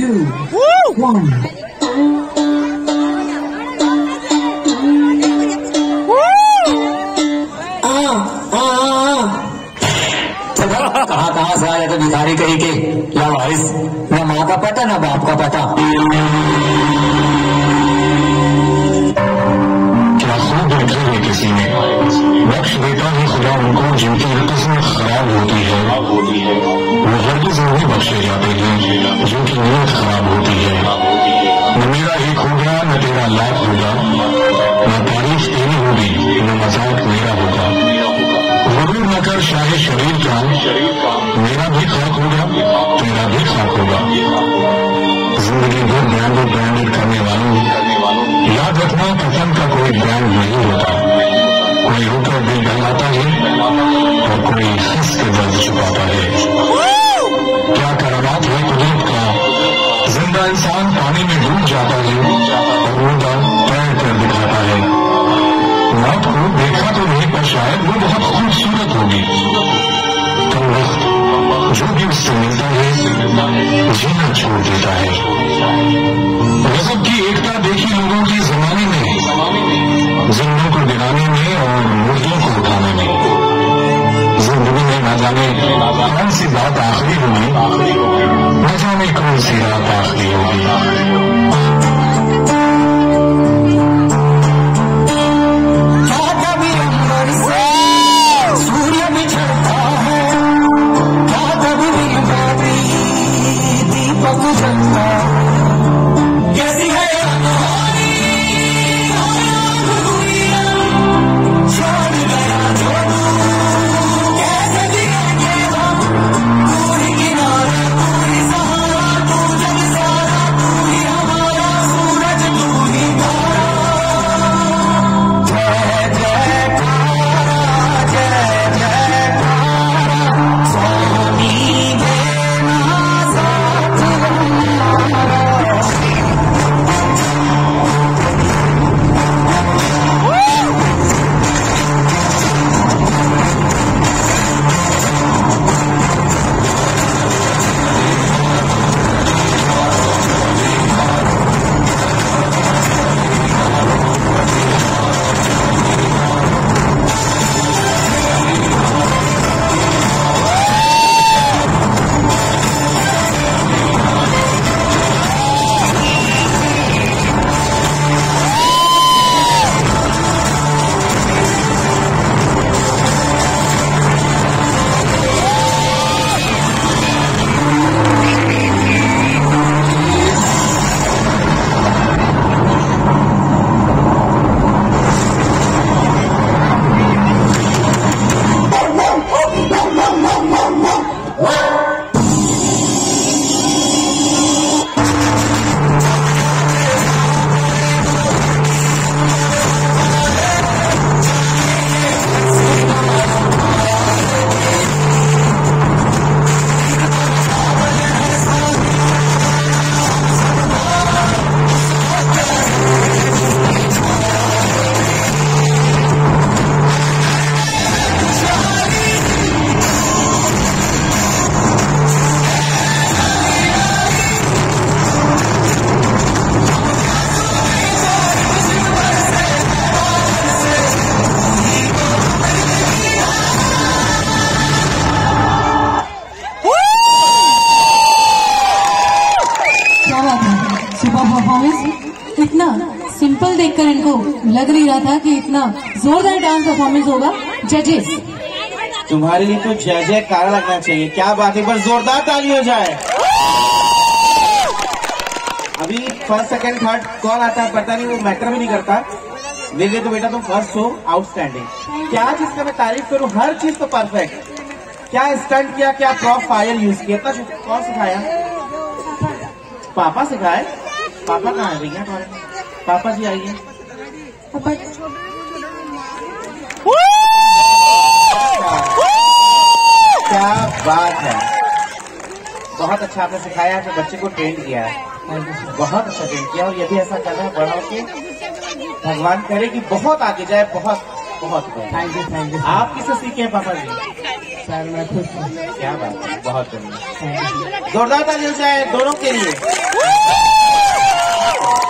two, one. कहाँ कहाँ से आया था भिखारी कहीं के? या वारिस न माँ का पता न बाप का पता। जाते हैं जिनकी नीयत खराब होती है न मेरा एक होगा न तेरा लाख होगा न तारीफ़ तेरी होगी न मज़ाक मेरा होगा गुरूर न कर शरीर का मेरा भी खाक होगा तेरा भी खाक होगा ज़िंदगी भर ब्रांडेड ब्रांडेड करने वालों याद रखना पसंद का कोई ब्रांड नहीं होता पर शायद वो बहुत खूबसूरत होगी। तो वक्त जो भी उससे मिलता है, जीना छोड़ देता है। गजब की एकता देखी लोगों की जमाने में, जिंदों को गिराने में और मुर्दों को उठाने में। ज़िंदगी में ना जाने कौन सी बात आखिरी होगी, न जाने कौन सी रात आखिरी होगी। परफॉर्मेंस इतना सिंपल देखकर इनको लग नहीं रहा था कि इतना जोरदार डांस परफॉर्मेंस होगा। जजेस तुम्हारे लिए तो जय जयकार लगना चाहिए। क्या बात है? पर जोरदार ताली हो जाए। अभी फ़र्स्ट सेकंड थर्ड कौन आता है पता नहीं, वो मैटर भी नहीं करता। मेरे लिए तो बेटा, तुम फ़र्स्ट हो आउटस्टैंडिंग क्या चीज़ का मैं तारीफ़ करूँ? हर चीज़ तो परफेक्ट क्या स्टंट किया, क्या प्रॉप फायर यूज़ किया? कौन सिखाया? पापा सिखाए? पापा कहाँ है? भैया तुम्हारे पापा जी। आइए क्या बात है। बहुत अच्छा आपने सिखाया है बच्चे को ट्रेन किया है। बहुत अच्छा ट्रेन किया और यदि ऐसा करना है बड़ा के भगवान करे कि बहुत आगे जाए बहुत बहुत थैंक यू थैंक यू आप किससे सीखे हैं पापा जी? सर मैं खुश हूँ क्या बात है बहुत जोरदार तालियों से दोनों के लिए। Oh!